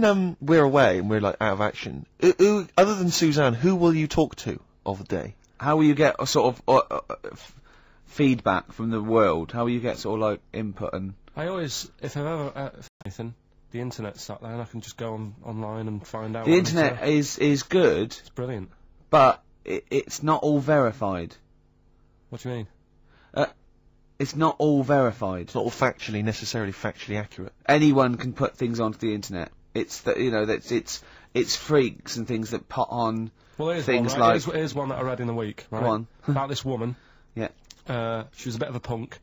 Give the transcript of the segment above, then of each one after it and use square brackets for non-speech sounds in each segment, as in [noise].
when um, we're away and we're like out of action, who, who, other than Suzanne, who will you talk to of the day? How will you get a sort of uh, uh, uh, f- feedback from the world? How will you get sort of like input and I always, if I've ever, uh, anything, the internet's sat there and I can just go on online and find out. the what to internet is is good, It's brilliant. but it, it's not all verified. What do you mean? It's not all verified. It's not all factually, necessarily factually accurate. anyone can put things onto the internet. It's that you know that's it's it's freaks and things that put on Well, here's Things one, right? like- here's, here's one that I read in the week, right? Go on. [laughs] About this woman. Yeah. Uh, she was a bit of a punk,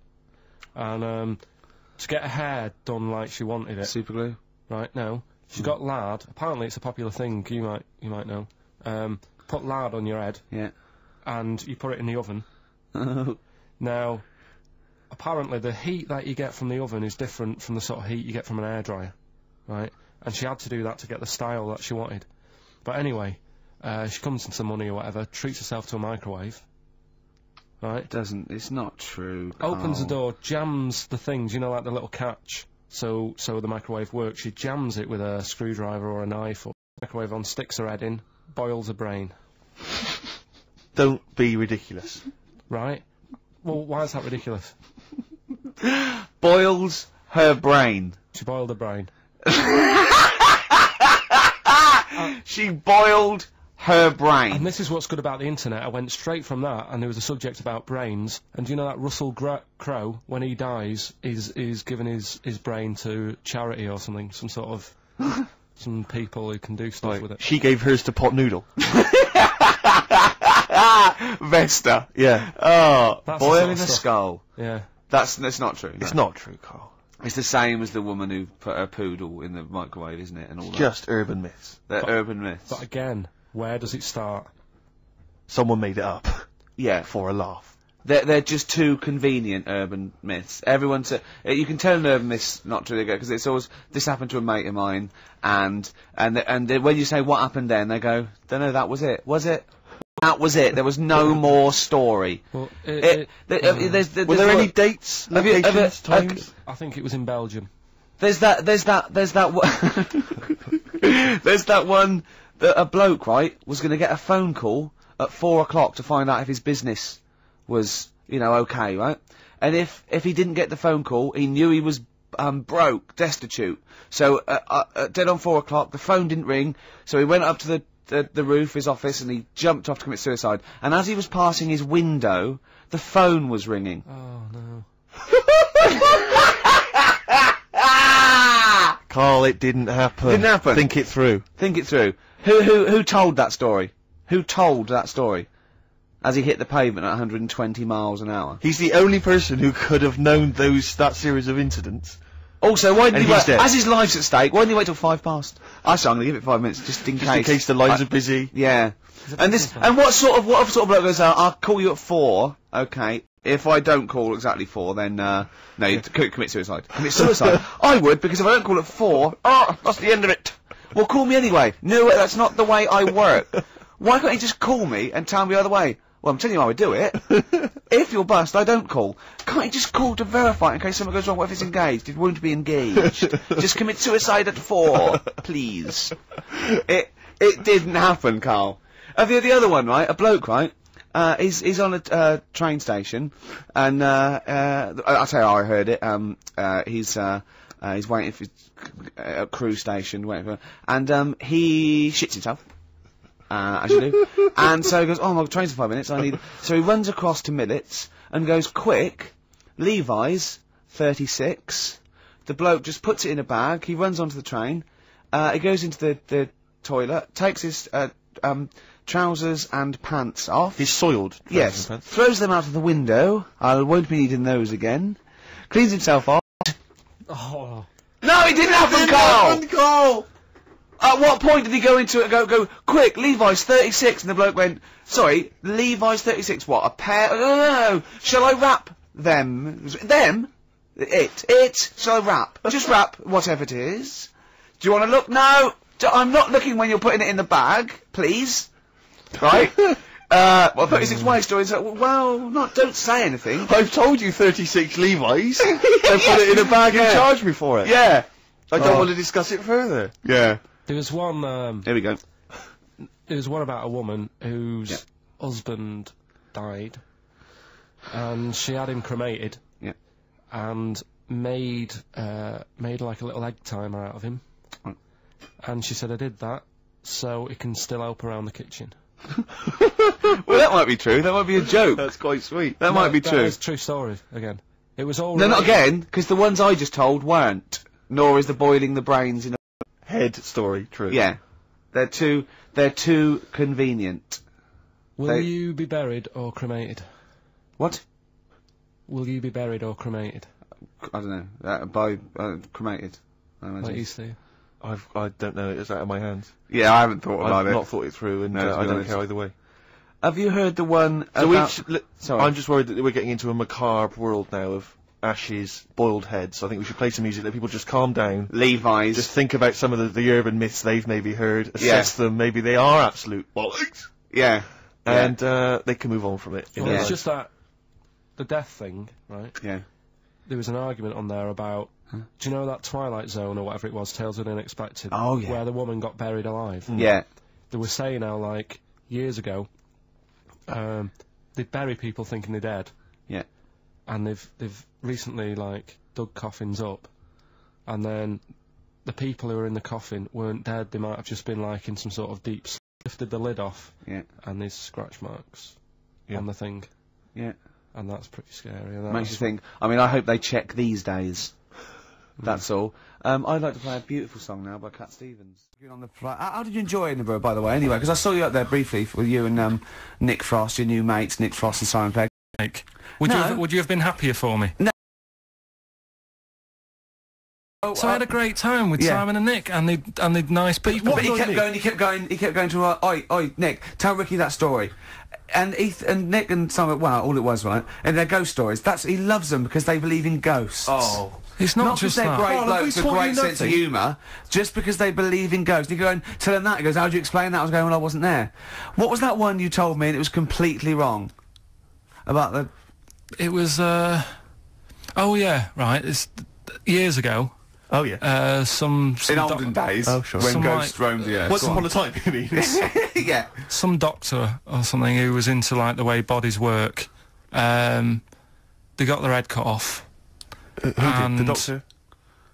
and um, to get her hair done like she wanted it, super glue. right? No, she Hmm. got lard. Apparently, it's a popular thing. You might, you might know. Um, put lard on your head, Yeah. and you put it in the oven. [laughs] Now, apparently, the heat that you get from the oven is different from the sort of heat you get from an air dryer. right? And she had to do that to get the style that she wanted. But anyway, uh, she comes into some money or whatever, treats herself to a microwave, right? it doesn't. It's not true. Opens the door, jams the things, you know, like the little catch, so so the microwave works. She jams it with a screwdriver or a knife or microwave on, sticks her head in, boils her brain, [laughs] Don't be ridiculous. right? Well, why is that ridiculous? [laughs] Boils her brain. She boiled her brain. [laughs] She boiled her brain. And this is what's good about the internet. I went straight from that, and there was a subject about brains. And do you know that Russell Gro- Crowe, when he dies, is is given his his brain to charity or something, some sort of [laughs] some people who can do stuff Like, with it. she gave hers to Pot Noodle. [laughs] Vesta. Yeah. Oh, That's the boiling a skull. Yeah. That's that's not true. It's not true, Karl. It's the same as the woman who put her poodle in the microwave, isn't it? And all that. Just urban myths. They're But- urban myths. But again, where does it start? Someone made it up yeah, for a laugh. they're they're just too convenient urban myths. Everyone's uh, you can tell an urban myth's not to true because it's always this happened to a mate of mine, and and and then when you say what happened then, they go, don't know, that was it, was it? That was it. There was no more story. Well, it, It, it- th- uh, there's, there's, Were there any what- dates, Have you- have you- uh, times? I think it was in Belgium. There's that. There's that. There's that. One [laughs] there's that one that a bloke right was going to get a phone call at four o'clock to find out if his business was, you know, okay, right? And if if he didn't get the phone call, he knew he was um, broke, destitute. So uh, uh, uh, dead on four o'clock, the phone didn't ring. So he went up to the, the the roof, his office, and he jumped off to commit suicide. And as he was passing his window, the phone was ringing. Oh no. [laughs] Karl, it didn't happen. Didn't happen. Think it through. Think it through. Who who who told that story? Who told that story? As he hit the pavement at 120 miles an hour. He's the only person who could have known those that series of incidents. Also, why didn't And he he's wait? dead. As his life's at stake, why didn't he wait till five past? I say I'm gonna give it five minutes just in Just case. in case the lines I- are busy. Yeah. And this and what sort of what sort of bloke goes out? I'll call you at four. Okay. If I don't call exactly four, then uh, no, you c- commit suicide. Commit [laughs] suicide. I would because if I don't call at four, oh, that's the end of it. Well, call me anyway. No, that's not the way I work. [laughs] Why can't you just call me and tell me the other way? Well, I'm telling you how I do it. [laughs] if you're bust, I don't call. Can't you just call to verify in case something goes wrong? What if it's engaged? It won't be engaged. [laughs] just commit suicide at four, please. It it didn't happen, Karl. Uh, the the other one, right? A bloke, right? Uh, he's he's on a uh, train station, and uh, uh, I'll tell you how I heard it. Um, uh, he's uh, uh, he's waiting for a Crewe station, whatever, and um, he shits himself. Uh, as you do. [laughs] and so he goes, oh, my train's in five minutes, I need... So he runs across to Millets and goes, quick, Levi's, 36. The bloke just puts it in a bag, he runs onto the train, uh, he goes into the, the toilet, takes his, uh, um, trousers and pants off. His soiled. yes. and pants. Throws them out of the window, I won't be needing those again. Cleans himself off. Oh. No, it didn't happen, Karl! Karl! At what point did he go into it and go, go, quick, Levi's 36? And the bloke went, sorry, Levi's 36, what, a pair? No, no, no, shall I wrap them? Them? It, it, shall I wrap? Just wrap whatever it is. Do you want to look? No, D- I'm not looking when you're putting it in the bag, please. Right? [laughs] uh, well, 36 way stories, uh, well, not, don't say anything. I've told you 36 Levi's. [laughs] they put it in a bag Yeah. and charged me for it. Yeah. I don't Oh. want to discuss it further. Yeah. There was one. Um, Here we go. there was one about a woman whose Yeah. husband died, and she had him cremated. Yeah. And made uh, made like a little egg timer out of him. Right. And she said, "I did that so it can still help around the kitchen." [laughs] Well, that might be true. That might be a joke. That's quite sweet. that might be That true. is true story again. It was all. No, not again, because the ones I just told weren't. Nor is the boiling the brains in a... Head story, true. Yeah. They're too, they're too convenient. Will They- you be buried or cremated? What? Will you be buried or cremated? I don't know. Uh, by, uh, cremated. I imagine. Like you see. I've, I don't know. It's out of my hands. Yeah, I haven't thought about I've it. not thought it through, and No, uh, be I don't honest. care either way. Have you heard the one So about... we. Sorry. I'm just worried that we're getting into a macabre world now of ashes, boiled heads. So I think we should play some music. Let people just calm down. Levi's. Just think about some of the, the urban myths they've maybe heard. Assess them. Maybe they are absolute bollocks, yeah. and uh, they can move on from it. Well, know, it's just that the death thing, right? Yeah. There was an argument on there about. Do you know that Twilight Zone or whatever it was, Tales of the Unexpected? Oh, yeah. Where the woman got buried alive. Yeah. They were saying how, like, years ago, um, they'd bury people thinking they're dead. Yeah. And they've they've recently like dug coffins up, and then the people who were in the coffin weren't dead. They might have just been like in some sort of deep. s- Lifted the lid off, Yeah. and there's scratch marks Yeah. on the thing, Yeah. and that's pretty scary. And that Makes you think. I mean, I hope they check these days. [laughs] That's all. Um, I'd like to play a beautiful song now by Cat Stevens. On the flight. How, how did you enjoy Edinburgh, by the way? Anyway, because I saw you up there briefly with you and um, Nick Frost, your new mates, Nick Frost and Simon Pegg. Like, would No. you have, would you have been happier for me? Oh, So I had a great time with yeah. Simon and Nick, and they and they nice people. But he kept Nick? going, he kept going, he kept going to, uh, oi, oi, Nick, tell Ricky that story. And Eth- and Nick and Simon, wow, all it was, right? And their ghost stories. That's he loves them because they believe in ghosts. Oh. It's not, Not just because they're that. great Karl, have blokes with great sense of humour, just because they believe in ghosts. And you go and tell him that. He goes, "How do you explain that?" I was going, "Well, I wasn't there." What was that one you told me, and it was completely wrong about the? It was. uh... Oh yeah, right. It's years ago. Oh yeah. Uh, some some, doc- days, Oh, sure. when Some ghosts roamed the earth. Once upon a time, you mean? [laughs] [laughs] yeah. some doctor or something who was into like the way bodies work. Um, they got their head cut off. Who did? The doctor?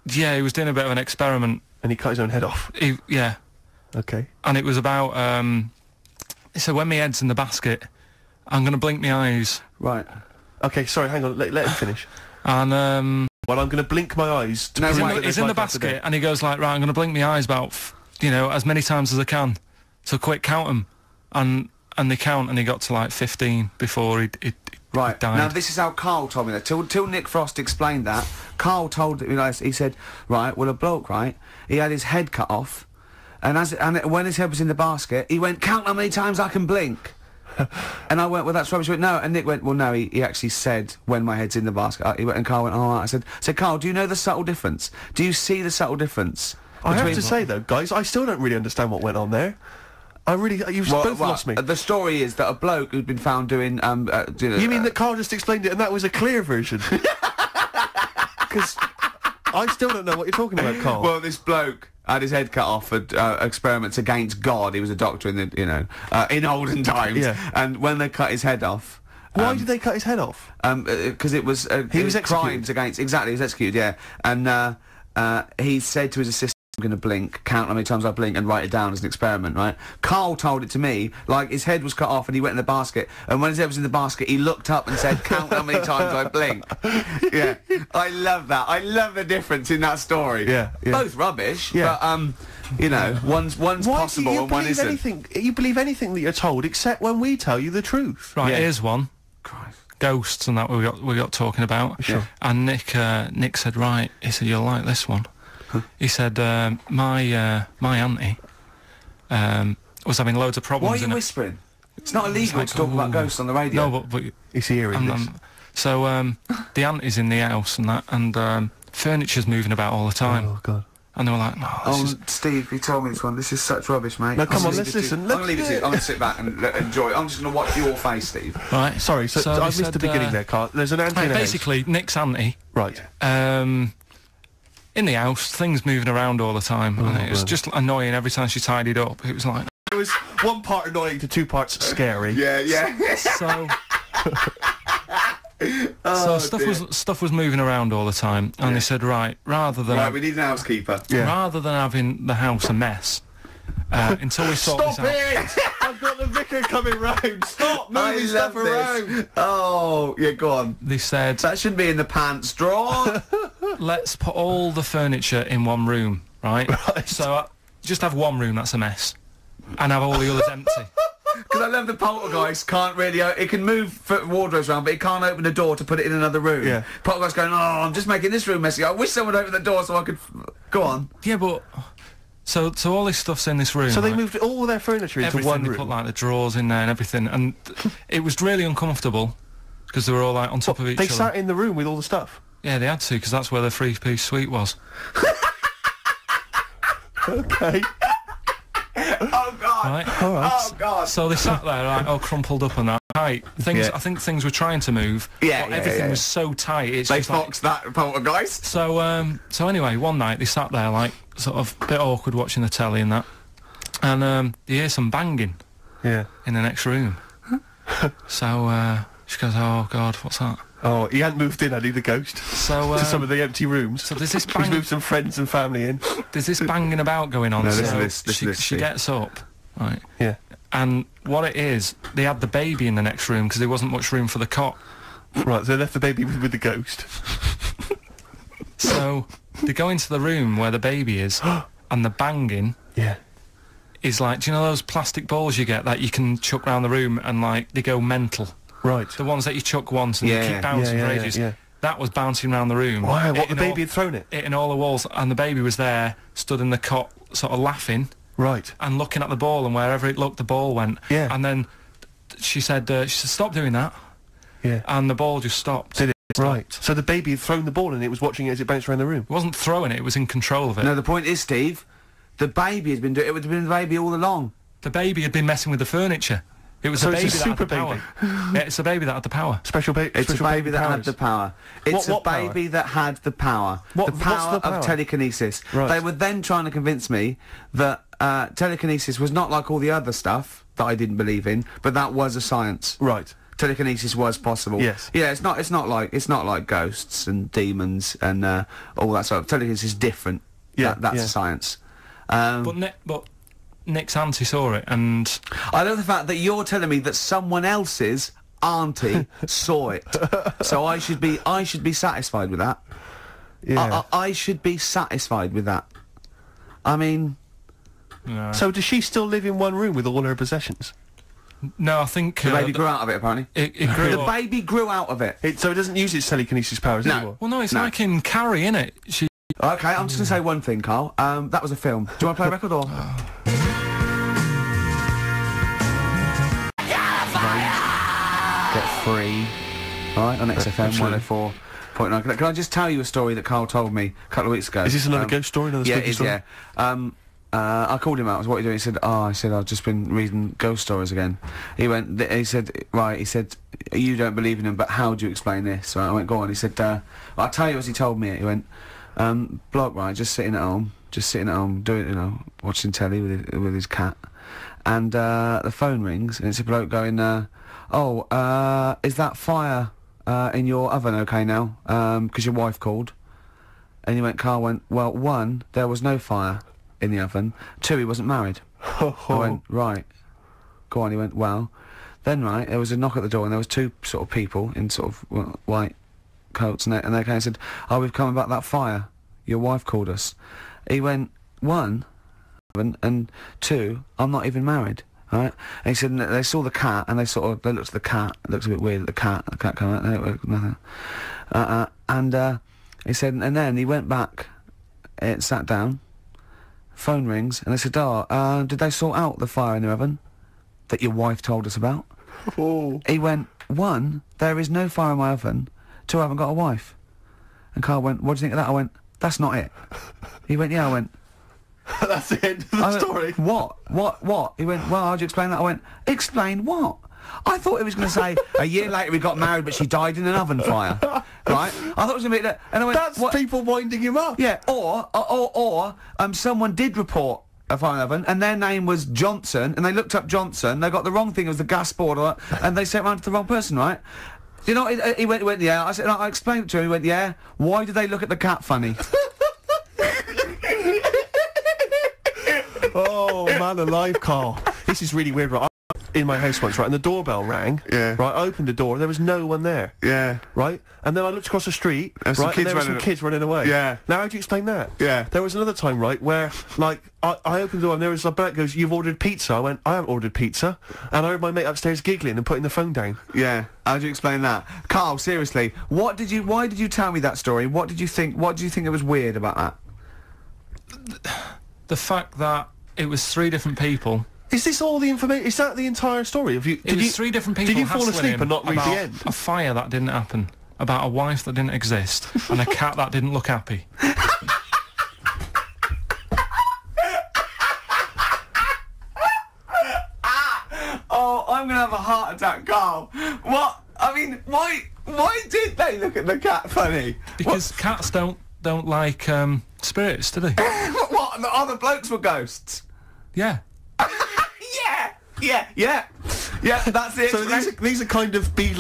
Yeah, he was doing a bit of an experiment. And he cut his own head off. He, yeah, Okay. and it was about. Um, he said, "When my head's in the basket, I'm going to blink my eyes." Right. Okay, sorry, hang on. Let, let him finish. [sighs] And um, Well, I'm going to blink my eyes to No, he's in the, he's in the basket, and he goes like, "Right, I'm going to blink my eyes about, f- you know, as many times as I can." So quick, count them, and and they count, and he got to like 15 before he he, Right. died. Now this is how Karl told me that. Till till Nick Frost explained that, Karl told me like he said, right, well a bloke, right, he had his head cut off, and as and when his head was in the basket, he went, count how many times I can blink. And I went, well that's rubbish. Went, no, and Nick went, well no, he, he actually said when my head's in the basket. Uh, He went, and Karl went, oh. I said, so Karl, do you know the subtle difference? Do you see the subtle difference? I have to say though, guys, I still don't really understand what went on there. I really, you've Well, both well, lost me. uh, The story is that a bloke who'd been found doing um. Uh, doing, you mean uh, that Karl just explained it and that was a clear version? [laughs] [laughs] Because I still don't know what you're talking about, Karl. Well, this bloke had his head cut off for uh, experiments against God. He was a doctor in the, you know, uh, in olden [laughs] times. Yeah. And when they cut his head off, Why um, did they cut his head off? um, because it was uh, He was it crimes against exactly. He was executed. Yeah, and uh, uh, he said to his assistant. I'm going to blink, count how many times I blink, and write it down as an experiment, right? Karl told it to me, like his head was cut off and he went in the basket, and when his head was in the basket, he looked up and said, count how many times I blink. [laughs] yeah, I love that. I love the difference in that story. Yeah, yeah. Both rubbish, Yeah. but, um, you know, one's, one's Why possible do you and one believe isn't. anything? You believe anything that you're told, except when we tell you the truth. right, Yeah. here's one. Christ. ghosts and that we got we got talking about. Sure. And Nick uh, Nick said, right, he said you'll like this one. He said um, my uh, my auntie um, was having loads of problems." Why are problems. you in her- whispering? It's not illegal like, to talk about ghosts on the radio. No, but, but Is he hearing and, this? um, so um, [laughs] the auntie's in the house and that, and um, furniture's moving about all the time. oh God. And they were like, no, this Oh, is Steve, he told me this one. This is such rubbish, mate. No, come I'm on, let's leave it to- listen. I'm gonna leave it to you. I'm gonna sit back and let- enjoy. it. I'm just gonna watch your face, Steve. right. Sorry, so, So I they missed the beginning uh, there, Karl. There's an Right, antenna. basically, Nick's auntie Right. um, in the house, things moving around all the time, and oh, it was just annoying every time she tidied up. It was like It was one part annoying to two parts scary. Yeah, yeah. so. [laughs] Oh, so stuff was stuff was moving around all the time, and they said, right, rather than right, we need an housekeeper. Yeah. rather than having the house a mess, uh, until we sort Stop this out. it! [laughs] I've got the vicar coming round. Stop I moving love stuff around. this. Oh, yeah, go on. They said, That should be in the pants drawer. [laughs] let's put all the furniture in one room, right? [laughs] Right. So uh, just have one room that's a mess, and have all the others empty. Because I love the poltergeist can't really. o- It can move f- wardrobes around, but it can't open the door to put it in another room. Yeah. Poltergeist going, oh, I'm just making this room messy. I wish someone would open the door so I could. F- go on. Yeah, but so so all this stuff's in this room. So they right? moved all their furniture into everything. one they room. put like the drawers in there and everything, and [laughs] it was really uncomfortable because they were all like on top of each they other. They sat in the room with all the stuff. Yeah, they had to because that's where the three-piece suite was. Okay. [laughs] Oh, God. Right. All right. Oh, God. So they sat there, like, all crumpled up and that. Right. Things. Yeah. I think things were trying to move. Yeah, But yeah, everything yeah. was so tight. It's They just like- foxed that poltergeist. So um. So anyway, one night they sat there like sort of bit awkward watching the telly and that, and um. They hear some banging Yeah. in the next room. [laughs] so uh. She goes, oh God, what's that? Oh, he hadn't moved in, had he, the ghost? So [laughs] to some um, of the empty rooms. so there's this He's moved some friends and family in. there's this banging about going on. No, so listen to this, listen she, to this, she gets up, right, Yeah. and what it is, they had the baby in the next room because there wasn't much room for the cot. Right, so they left the baby with, with the ghost. So they go into the room where the baby is, [gasps] and the banging Yeah. is like, do you know those plastic balls you get that you can chuck round the room and like they go mental? Right. The ones that you chuck once and Yeah, they keep bouncing Yeah, yeah, yeah, ages. yeah. That was bouncing around the room. Wow, what, the baby all, had thrown it? hitting all the walls, and the baby was there, stood in the cot, sort of laughing Right. and looking at the ball, and wherever it looked, the ball went. Yeah. And then she said, uh, she said, stop doing that, Yeah. and the ball just stopped. Did it? Stopped. Right. So the baby had thrown the ball and it was watching it as it bounced around the room. It wasn't throwing it; it was in control of it. No, the point is, Steve, the baby has been doing. It would have been the baby all along. The baby had been messing with the furniture. It was So the it's baby a that had the super power. [laughs] yeah, it's a baby that had the power. Special baby. It's a baby that had the power. It's What- what a power? baby that had the power. What- the what's power the power? of telekinesis. Right. They were then trying to convince me that uh, telekinesis was not like all the other stuff that I didn't believe in, but that was a science. Right. Telekinesis was possible. Yes. Yeah, it's not. It's not like it's not like ghosts and demons and uh, all that sort of. Telekinesis is different. Yeah, That- that's yeah. a science. Um, But Nick, but Nick's auntie saw it, and I love the fact that you're telling me that someone else's auntie [laughs] saw it, so I should be I should be satisfied with that. Yeah. I, I, I should be satisfied with that. I mean, no, so does she still live in one room with all her possessions? No I think the uh, baby grew out of it apparently. it, it grew The up. baby grew out of it. It, so it doesn't use its telekinesis powers No. anymore? Well, no, it's No. like in Carrie, innit? She Okay, I'm just gonna say one thing, Karl. Um, that was a film. Do you want to play a [laughs] record or? Get free. All right, on XFM absolutely. 104.9. Can I, just tell you a story that Karl told me a couple of weeks ago? Is this another Um, ghost story? Another yeah, spooky it is, story? yeah. Um, uh, I called him out. I was, what are you doing? He said, oh, I said, I've just been reading ghost stories again. He went, he said, right, he said, you don't believe in them, but how do you explain this? Right, I went, go on. He said, uh, I'll tell you as he told me it. He went, um, bloke, right, just sitting at home, just sitting at home, doing, you know, watching telly with his, with his cat. And, uh, the phone rings, and it's a bloke going, uh, oh, uh, is that fire, uh, in your oven okay now? Um 'cause your wife called. And he went, Karl went, well, one, there was no fire in the oven. Two, he wasn't married. I went, [laughs] right. Go on, he went, well. Then, right, there was a knock at the door and there was two sort of people in sort of well, white coats and they, and they came and said, oh, we've come about that fire. Your wife called us. He went, one, and, and two, I'm not even married. Right? And he said, they saw the cat and they sort of, they looked at the cat. It looks a bit weird at the cat. The cat came out, nothing. Uh, uh, and, uh, he said, and then he went back, it sat down, phone rings, and they said, oh, uh, did they sort out the fire in the oven that your wife told us about? [laughs] Oh. He went, one, there is no fire in my oven. Two, I haven't got a wife. And Karl went, what do you think of that? I went, that's not it. He went, yeah, I went, [laughs] That's the end of the I went, story. What? What? What? He went, well, how'd you explain that? I went, explain what? I thought it was going to say a year later we got married, but she died in an oven fire. Right? I thought it was going to be that. And I went, That's what? people winding him up. Yeah, or or or, or um, someone did report a fire oven, and their name was Johnson, and they looked up Johnson. They got the wrong thing. It was the gas board, or, and they sent round to the wrong person, right? You know, he, he went, he went, yeah. I said, I explained it to him. He went, yeah. Why did they look at the cat funny? [laughs] Oh man alive, Karl. This is really weird, right? I in my house once, right, and the doorbell rang. Yeah. Right, I opened the door, there was no one there. yeah. Right? And then I looked across the street, There's some right, kids and there were some kids running away. Yeah. Now how do you explain that? Yeah. There was another time, right, where like I, I opened the door and there was a back goes, You've ordered pizza. I went, I haven't ordered pizza and I heard my mate upstairs giggling and putting the phone down. Yeah. How do you explain that, Karl? Seriously, what did you? Why did you tell me that story? What did you think? What do you think it was weird about that? The fact that it was three different people. Is this all the information? Is that the entire story? Have you? It did was you, three different people. Did you fall asleep him and not read about the end? A fire that didn't happen. About a wife that didn't exist and a cat that didn't look happy. [laughs] Oh, I'm gonna have a heart attack, Karl. What? I mean, why? Why did they look at the cat funny? Because cats don't don't like um, spirits, do they? What? [laughs] what? The other blokes were ghosts. Yeah. Yeah. Yeah. Yeah. Yeah. That's it. So these are, these are kind of be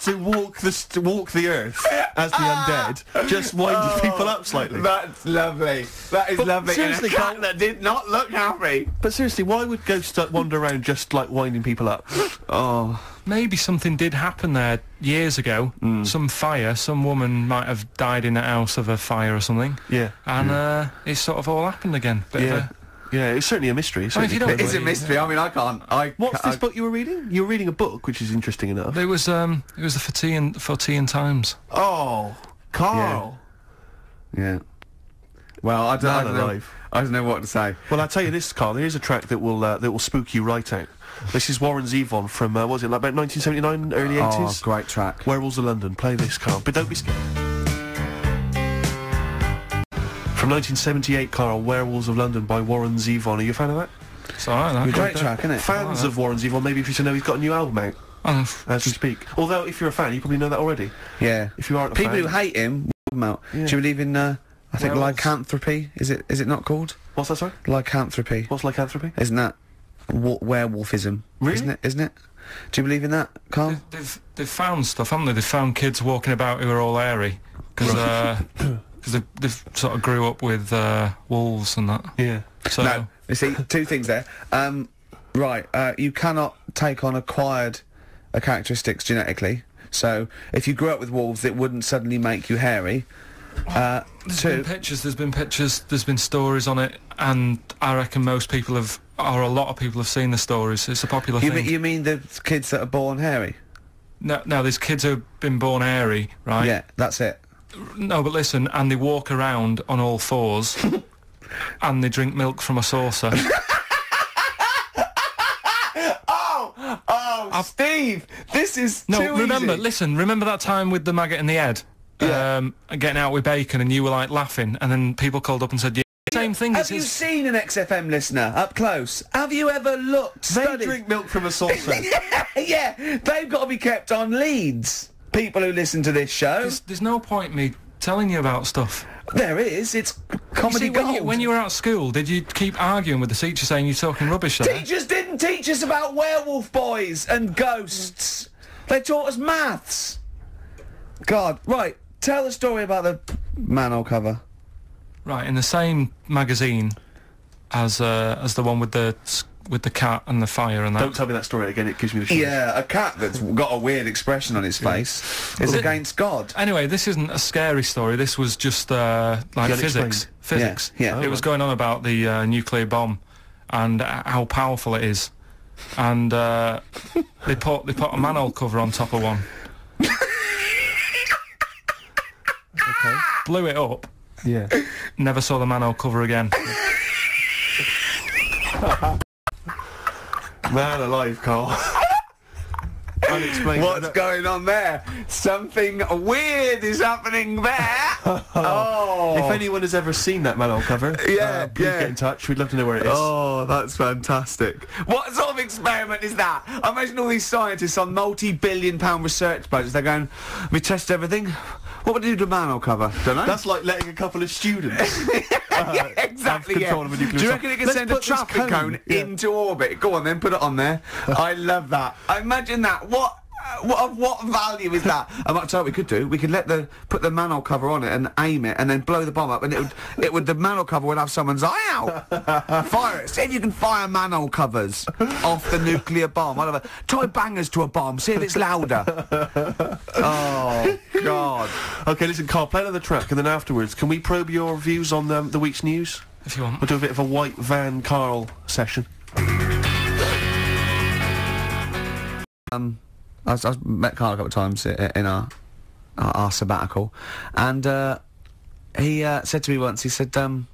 to walk the to walk the earth as the undead, just winding people up slightly. That's lovely. That is But lovely. seriously, and a cat that did not look happy. But seriously, why would ghosts wander around just like winding people up? Oh. Maybe something did happen there years ago. Hmm. Some fire. Some woman might have died in a house of a fire or something. Yeah. And uh, it sort of all happened again. Bit of Yeah. A- Yeah, it's certainly a mystery. It I mean, if you don't It is a be. mystery. I mean, I can't. I. What's I, this book you were reading? You were reading a book, which is interesting enough. It was um, it was the Fortean Fortean Times. Oh, Karl. Yeah. Well, I don't, I, don't know. I don't know what to say. Well, I'll tell you this, Karl. Here's a track that will uh, that will spook you right out. This is Warren Zevon from uh, what was it like about 1979, early 80s? Oh, 80s? great track. Werewolves of London. Play this, Karl. But don't be scared. From 1978, Karl, Werewolves of London by Warren Zevon. Are you a fan of that? It's alright. that. Great track, isn't it? Fans of Warren Zevon, maybe if you should know he's got a new album out Oh, as we speak. Although, if you're a fan, you probably know that already. Yeah. If you aren't a People fan, who hate him, them out. Yeah. Do you believe in? Uh, I think Werewolves. lycanthropy. Is it? Is it not called what's that? Sorry, lycanthropy? what's lycanthropy? Isn't that wa- werewolfism? Really? Isn't it? Isn't it? Do you believe in that, Karl? They've, they've they've found stuff, haven't they? They've found kids walking about who are all hairy because [laughs] they they've sort of grew up with uh, wolves and that. Yeah. So No. You see, two things there. Um, right. Uh, you cannot take on acquired uh, characteristics genetically. So if you grew up with wolves, it wouldn't suddenly make you hairy. Uh, there's been pictures. There's been pictures. There's been stories on it, and I reckon most people have, or a lot of people have seen the stories. It's a popular You thing. mean, you mean the kids that are born hairy? no, no, there's kids who've been born hairy, right? Yeah, that's it. No, but listen, and they walk around on all fours, [laughs] and they drink milk from a saucer. [laughs] Oh, oh, Steve, this is No, remember, easy. listen, remember that time with the maggot in the head? Yeah. Um, getting out with bacon and you were like laughing and then people called up and said, yeah, same thing Have as you seen an XFM listener up close? Have you ever looked? They studied? drink milk from a saucer. [laughs] yeah, they've got to be kept on leads. People who listen to this show. There's, there's no point me telling you about stuff. There is. It's You comedy see, when, gold. you, when you were at school, did you keep arguing with the teacher saying you're talking rubbish there? Teachers didn't teach us about werewolf boys and ghosts. They taught us maths. God, right. Tell the story about the manhole cover. Right, in the same magazine as uh, as the one with the with the cat and the fire and that. Don't tell me that story again. It gives me the shivers. Yeah, a cat that's got a weird expression on its face is it- against God. Anyway, this isn't a scary story. This was just uh, like The physics. unexplained. Physics. Yeah, yeah. It was going on about the uh, nuclear bomb and uh, how powerful it is. And uh, [laughs] they put they put a manhole cover on top of one. Okay. Blew it up. Yeah. Never saw the manhole cover again. [laughs] Man alive, Karl. [laughs] I. What's going on there? Something weird is happening there. [laughs] oh. If anyone has ever seen that manual cover, Yeah, uh, please yeah. get in touch. We'd love to know where it is. Oh, that's fantastic. What sort of experiment is that? I imagine all these scientists on multi-billion pound research budgets, they're going, we test everything. What would you do to manual cover? Don't know. That's like letting a couple of students. [laughs] [laughs] yeah, exactly. have Yeah. of a nuclear Do you reckon it can send a traffic cone- cone, yeah. into orbit? Go on, then put it on there. [laughs] I love that. I imagine that. What? What of what value is that? I might tell you we could do. We could let the put the manhole cover on it and aim it, and then blow the bomb up, and it would it would the manhole cover would have someone's eye out. [laughs] fire it. See if you can fire manhole covers off the nuclear bomb. I love it. Tie bangers to a bomb. See if it's louder. [laughs] oh God. okay, listen, Karl, play another track, and then afterwards, can we probe your views on um, the week's news? If you want. We'll do a bit of a white van Karl session. um, I, was, I was met Karl a couple of times in our our, our sabbatical, and uh, he uh, said to me once. He said, um,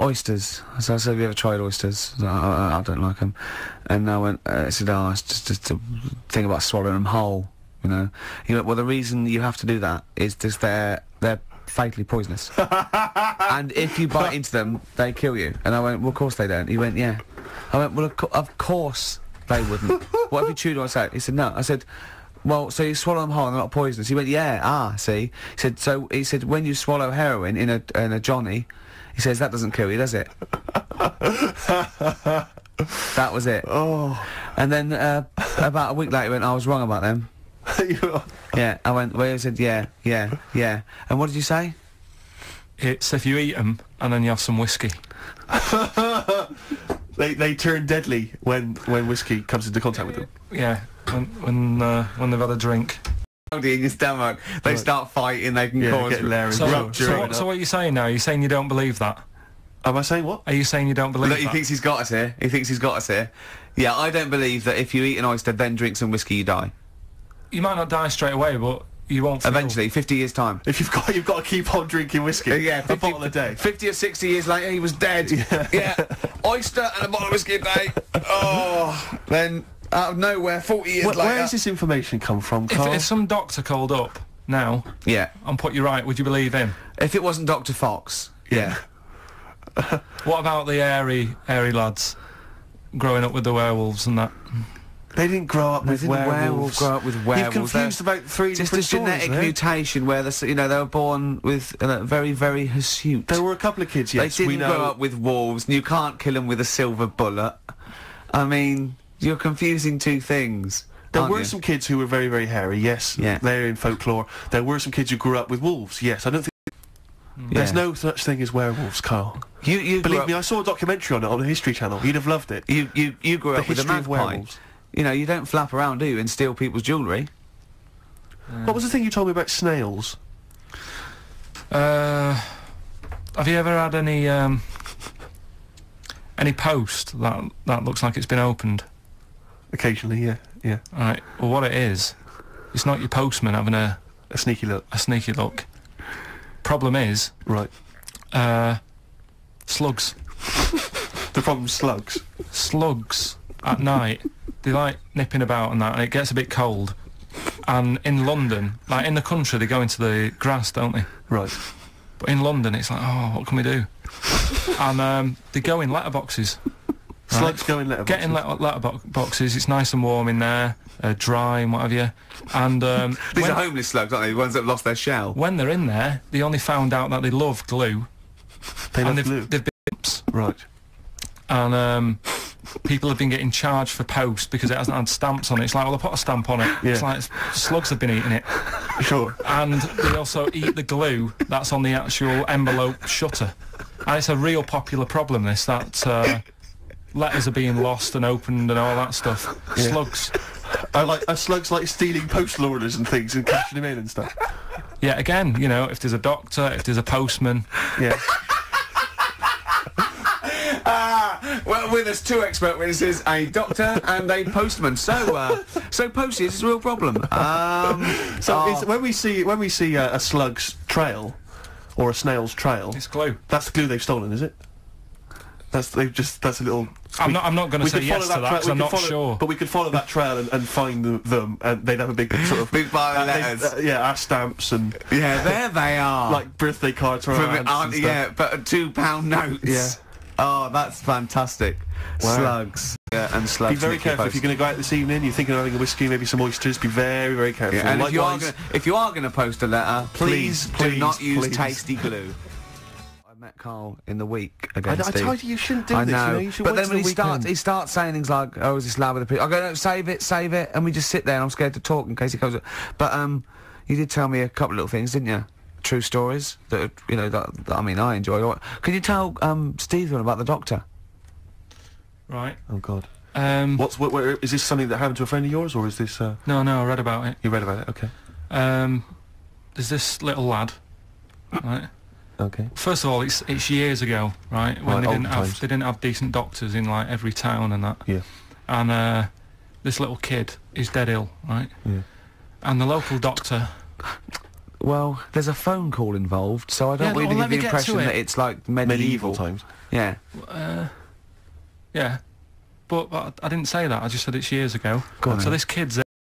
"Oysters." So I said, "Have you ever tried oysters?" I, I, I don't like them, and I went. Uh, he said, "Oh, it's just, just a thing about swallowing them whole." You know. He went, "Well, the reason you have to do that is just they're they're fatally poisonous, [laughs] and if you bite into them, they kill you." And I went, "Well, of course they don't." He went, "Yeah." I went, well, of, co- of course they wouldn't. [laughs] what if you chewed on its out? He said, no. I said, well, so you swallow them whole and they're not poisonous. He went, yeah, ah, see. He said, so, he said, when you swallow heroin in a, in a Johnny, he says, that doesn't kill you, does it? [laughs] that was it. Oh. And then, uh, about a week later, he went, I was wrong about them. [laughs] Yeah, I went, well, he said, yeah, yeah, yeah. And what did you say? It's if you eat them and then you have some whiskey. They they turn deadly when when whiskey comes into contact with them. Yeah, when when uh, when they've had a drink. in your stomach, they Right. start fighting, they can Yeah, cause get Larry So, drunk so, what, so what are you saying now? Are you saying you don't believe that? Am I saying what? Are you saying you don't believe Look, he that? thinks he's got us here. He thinks he's got us here. Yeah, I don't believe that if you eat an oyster, then drink some whiskey, you die. you might not die straight away, but you won't. feel- Eventually, 50 years' time. If you've got you've got to keep on drinking whiskey. Yeah, a bottle a day. 50 or 60 years later, he was dead. [laughs] Yeah. Oyster and a bottle of whiskey a day. Oh, then out of nowhere, 40 years Wh- later. where does this information come from, If, Karl? if some doctor called up now Yeah. and put you right, would you believe him? If it wasn't Dr. Fox. Yeah. What about the airy, airy lads growing up with the werewolves and that? They didn't grow up They with werewolves. grow up with You've confused They're about three Just a different stories genetic there. mutation where the, you know they were born with uh, very very hirsute. There were a couple of kids, yes, they we didn't grow up with wolves, and you can't kill them with a silver bullet. I mean, you're confusing two things. There were you? some kids who were very, very hairy, yes. Yeah. They're in folklore. There were some kids who grew up with wolves, yes. I don't think there's no such thing as werewolves, Karl. You you Believe me, I saw a documentary on it on the History Channel. You'd have loved it. You you you grew The up with a history of werewolves. You know, you don't flap around, do you, and steal people's jewellery? What was the thing you told me about snails? Uh, have you ever had any um, any post that that looks like it's been opened? Occasionally, yeah, yeah. Right. Well, what it is, it's not your postman having a, A sneaky look. a sneaky look. Problem is, Right. uh, slugs. [laughs] The problem's slugs. Slugs at night, they like nipping about and that, and it gets a bit cold. And in London, like in the country, they go into the grass, don't they? Right. But in London, it's like, oh, what can we do? and um, they go in letterboxes. Slugs go in letterboxes. Get in letter, letterbox boxes. It's nice and warm in there, uh, dry and what have you. And um, [laughs] These when, are homeless slugs, aren't they? The ones that have lost their shell. when they're in there, they only found out that they love glue. They and love they've, glue. they've been. Right. and um, people have been getting charged for post because it hasn't had stamps on it. It's like, well, they put a stamp on it. It's like slugs have been eating it. Sure. And they also eat the glue that's on the actual envelope shutter. And it's a real popular problem, this, that uh, letters are being lost and opened and all that stuff. Yeah. Slugs. I like uh, slugs like stealing postal orders and things and cashing them in and stuff. Yeah, again, you know, if there's a doctor, if there's a postman, Yeah. Ah, well, with us two expert witnesses, a doctor and a postman. So, uh, so postage is a real problem. Um, So oh, it's, when we see when we see uh, a slug's trail or a snail's trail, it's glue. that's the glue they've stolen, is it? That's they've just that's a little. I'm not. I'm not going to we say could yes follow to that trail- I'm not follow- sure. But we could follow that trail and, and find them, them, and they'd have a big sort of [laughs] Big pile of uh, letters. uh, yeah, our stamps and yeah, there they are. [laughs] like birthday cards for From our it, aunts and stuff. yeah, but two pound notes. Yeah. Oh, that's fantastic. Wow. Slugs. Yeah, and slugs. Be very careful if you're going to go out this evening. You're thinking of having a whiskey, maybe some oysters. Be very, very careful. Yeah, and if you are Likewise- gonna, if you are going to post a letter, please, Please, do not use please. tasty glue. I met Karl in the week I, again. I Steve. told you you shouldn't do I this. know, you know, you should but then when he the starts, he starts saying things like, "Oh, is this lad with the people?" I go, "No, save it, save it," and we just sit there. and I'm scared to talk in case he comes. up. But um, you did tell me a couple of little things, didn't you? True stories that you know that, that I mean I enjoy. Can you tell um Stephen about the doctor? right. Oh God. Um, What's what, where, is this something that happened to a friend of yours, or is this? Uh, No, no. I read about it. you read about it? Okay. Um, there's this little lad. Right. Okay. First of all, it's it's years ago, right? When Right, they didn't have times. they didn't have decent doctors in like every town and that. Yeah. And uh, this little kid is dead ill, right? Yeah. And the local doctor. Well, there's a phone call involved, so I don't Yeah, well, really let give the me get impression it. that it's like medieval. Medieval times. Yeah. Uh, yeah. But, but I didn't say that. I just said it's years ago. Go on so then. this kid's